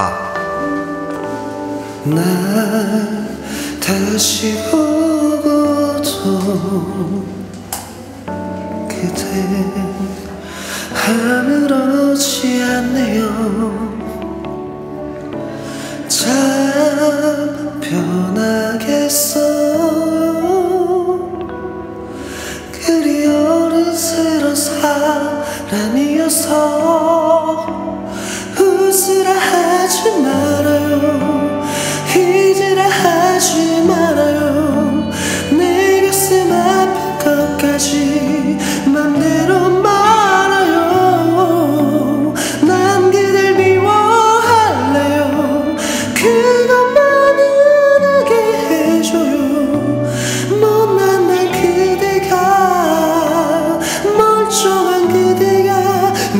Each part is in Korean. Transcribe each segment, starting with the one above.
아. 나 다시 보고도 그대 하늘어지 않네요 참 변하겠어요 그리 어른스런 사람이어서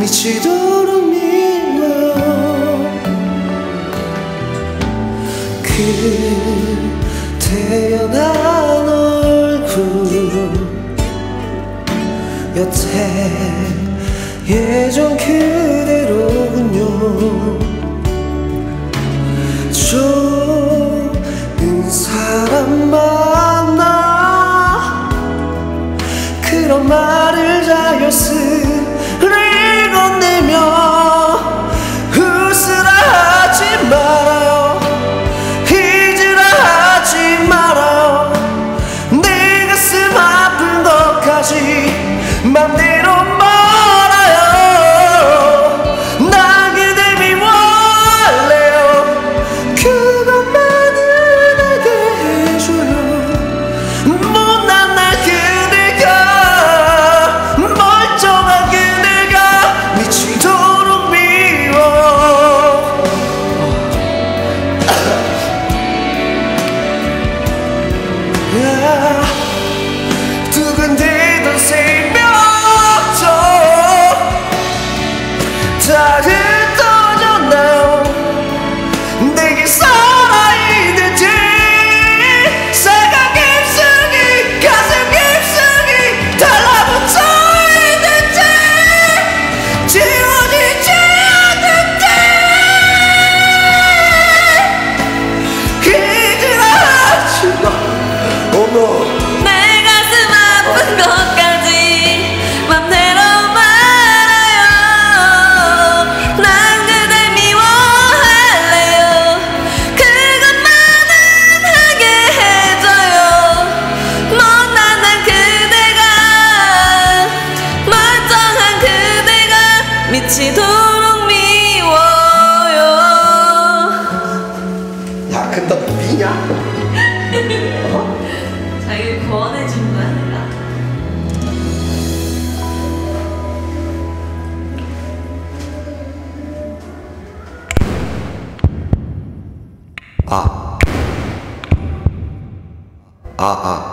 미치도록 믿어. 그태어난 얼굴. 여태 예전 그대로군요. 좋은 사람 만나. 그런 말을 자였으 inside 미치도록 미워요 야 그때 미냐? 어? 자기 구원해준 거야 내가 아 아, 아, 아.